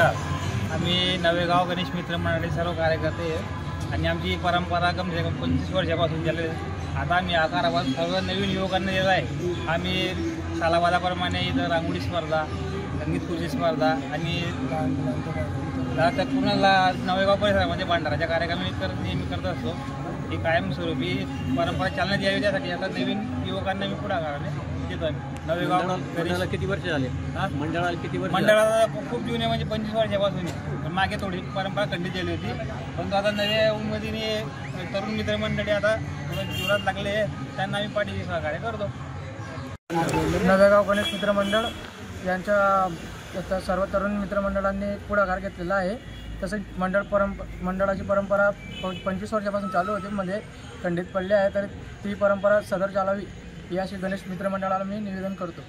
आम्ही नवेगाव गणेश मित्र मंडळी सर्व कार्यकर्ते आणि आमची परंपरा कम से कम पंचवीस वर्षापासून झाली आता आम्ही आकारावर सर्व नवीन युवकांना दिला आहे. आम्ही सालाबादाप्रमाणे इथं रांगोळी स्पर्धा संगीत खुर्ची स्पर्धा आणि आता पूर्ण ला- नवेगाव परिसरामध्ये भांडाराच्या कार्यक्रम आम्ही कर नेहमी करत असतो. ही कायमस्वरूपी परंपरा चालण्यात यावी त्यासाठी आता नवीन युवकांना मी पुढाकाराने नवेगाव मंडळाला किती वर्ष झाले? मंडळाला किती वर्ष? मंडळाला खूप जुने म्हणजे पंचवीस वर्षापासून. पण मागे थोडी परंपरा खंडित झाली होती. परंतु आता नव्या उमेदीने तरुण मित्र मंडळी आता जोरात लागले त्यांना आम्ही पाठीशी सहकार्य करतो. नवेगाव गणेश मित्रमंडळ यांच्या सर्व तरुण मित्रमंडळांनी पुढाकार घेतलेला आहे. तसंच मंडळ परंप मंडळाची परंपरा पंचवीस वर्षापासून चालू होती. मध्ये खंडित पडली आहे. तर ती परंपरा सदर चालावी याशी गणेश मित्रमंडळाला मी निवेदन करतो.